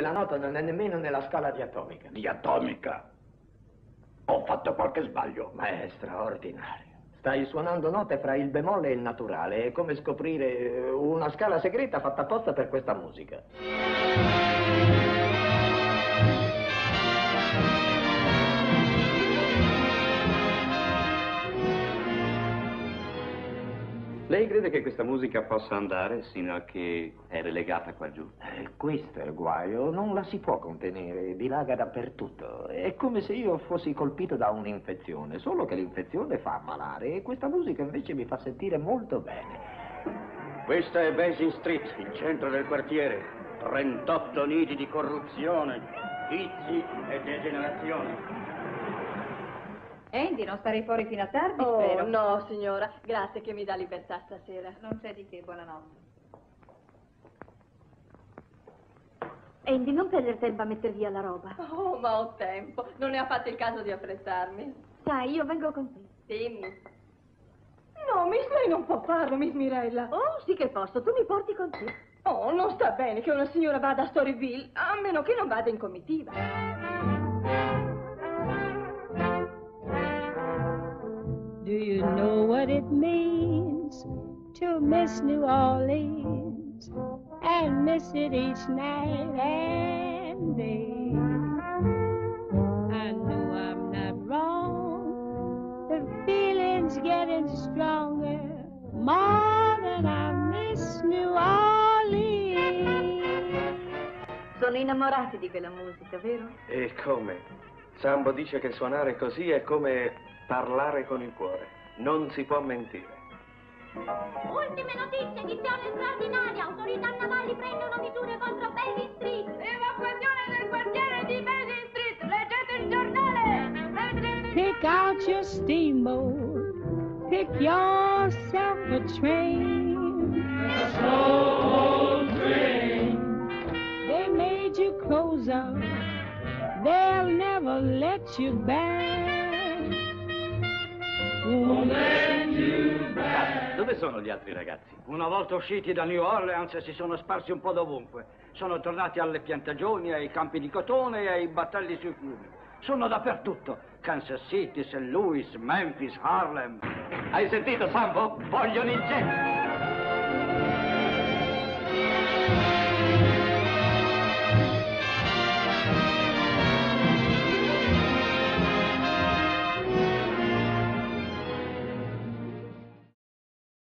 nota non è nemmeno nella scala di atomica. Di atomica? Ho fatto qualche sbaglio. Ma è straordinario. Stai suonando note fra il bemolle e il naturale. È come scoprire una scala segreta fatta apposta per questa musica. Lei crede che questa musica possa andare sino a che è relegata qua giù? Eh, questo è il guaio, non la si può contenere, dilaga dappertutto. È come se io fossi colpito da un'infezione, solo che l'infezione fa ammalare e questa musica invece mi fa sentire molto bene. Questa è Basin Street, il centro del quartiere. 38 nidi di corruzione, vizi e degenerazione. Andy, non starei fuori fino a tardi, Oh, spero. no, signora. Grazie che mi dà libertà stasera. Non c'è di che, buonanotte. Andy, non perdere tempo a mettere via la roba. Oh, ma ho tempo. Non ne ha fatto il caso di affrettarmi. Sai, io vengo con te. Dimmi. No, Miss, lei non può farlo, Miss Mirella. Oh, sì che posso, tu mi porti con te. Oh, non sta bene che una signora vada a Storyville, a meno che non vada in comitiva. It means to miss New Orleans and miss it each night and day? I know I'm not wrong. The feeling's getting stronger more than I miss New Orleans. Sono innamorati di quella musica, vero? E come? Sambo dice che suonare così è come parlare con il cuore. Non si può mentire. Ultime notizie, edizione straordinaria. Autorità navali prendono misure contro Basin Street. Evacuazione del quartiere di Basin Street. Leggete il giornale. Pick out your steamboat, pick yourself a train. A slow train. They made you close up, they'll never let you back. Dove sono gli altri ragazzi? Una volta usciti da New Orleans si sono sparsi un po' dovunque. Sono tornati alle piantagioni, ai campi di cotone e ai battelli sui fiumi. Sono dappertutto. Kansas City, St. Louis, Memphis, Harlem. Hai sentito, Sambo? Vogliono il jet!